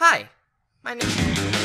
Hi, my name.